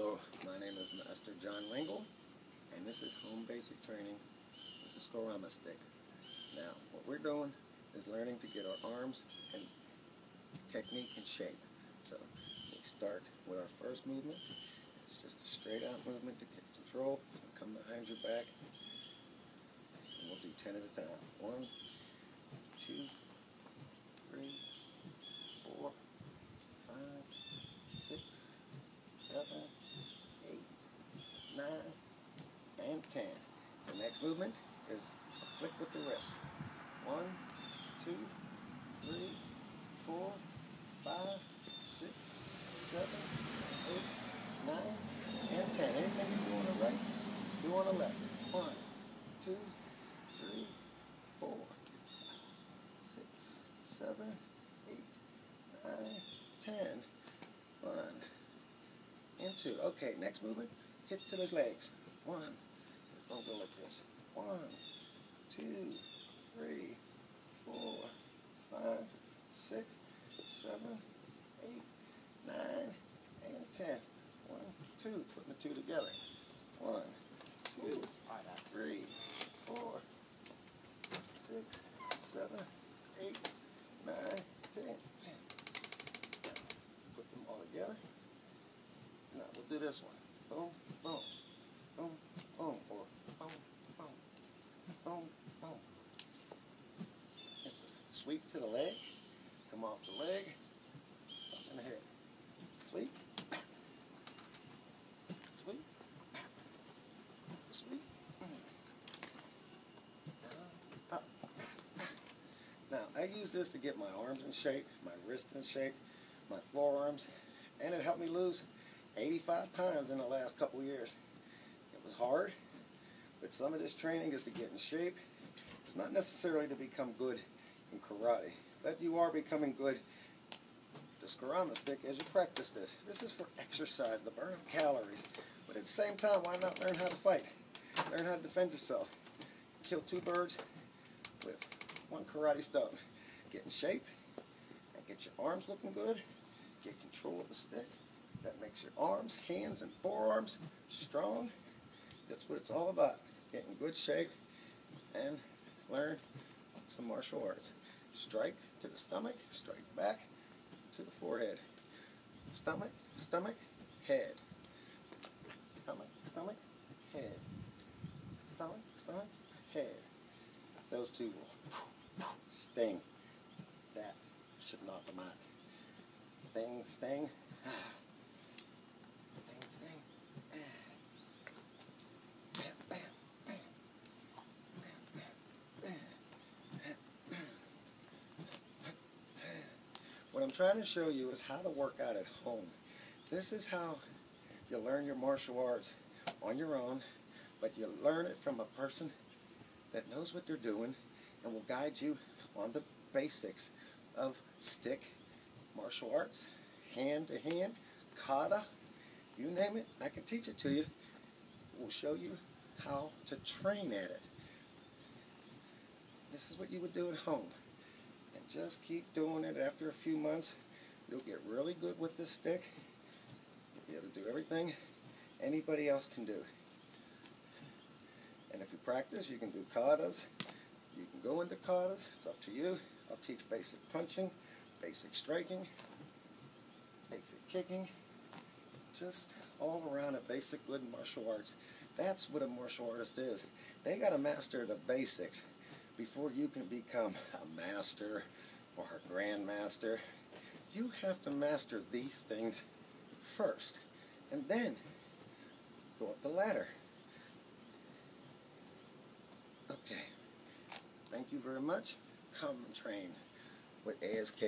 Hello, my name is Master John Lengyel, and this is home basic training with the Escrima stick. Now, what we're doing is learning to get our arms and technique and shape. So, we start with our first movement. It's just a straight out movement to get control. Come behind your back, and we'll do 10 at a time. One, two, three, four, five, six, seven, eight, nine, and ten. The next movement is a flick with the wrist. One, two, three, four, five, six, seven, eight, nine, and ten. Anything you do on the right, do on the left. One, two, three, four, six, seven, eight, nine, ten. One and two. Okay, next movement, hit to those legs. One, gonna go like this. One, two, three, four, five, six, seven, eight, nine, and ten. One, two, putting the two together. One, two, three, four, six, seven, eight, nine, ten. Put them all together. Now we'll do this one. Boom, boom, boom, boom, or boom, boom, boom, boom. It's a sweep to the leg. Come off the leg. Up in the head. Sweep. Sweep. Sweep. Mm. Up. Now I use this to get my arms in shape, my wrists in shape, my forearms, and it helped me lose 85 pounds in the last couple years. It was hard, but some of this training is to get in shape. It's not necessarily to become good karate, but you are becoming good the Escrima stick as you practice this. This is for exercise, to burn up calories, but at the same time, why not learn how to fight? Learn how to defend yourself. Kill two birds with one karate stone. Get in shape and get your arms looking good. Get control of the stick. That makes your arms, hands, and forearms strong. That's what it's all about. Get in good shape and learn some martial arts. Strike to the stomach, strike back to the forehead. Stomach, stomach, head. Stomach, stomach, head. Stomach, stomach, head. Those two will sting. That should knock them out. Sting, sting. Sting, ah. Trying to show you is how to work out at home. This is how you learn your martial arts on your own, but you learn it from a person that knows what they're doing and will guide you on the basics of stick martial arts, hand to hand, kata, you name it, I can teach it to you. We'll show you how to train at it. This is what you would do at home. Just keep doing it after a few months. You'll get really good with this stick. You'll be able to do everything anybody else can do. And if you practice, you can do katas. You can go into katas. It's up to you. I'll teach basic punching, basic striking, basic kicking, just all around a basic good martial arts. That's what a martial artist is. They got to master the basics before you can become a master or a grandmaster. You have to master these things first and then go up the ladder. Okay. Thank you very much. Come and train with ASK.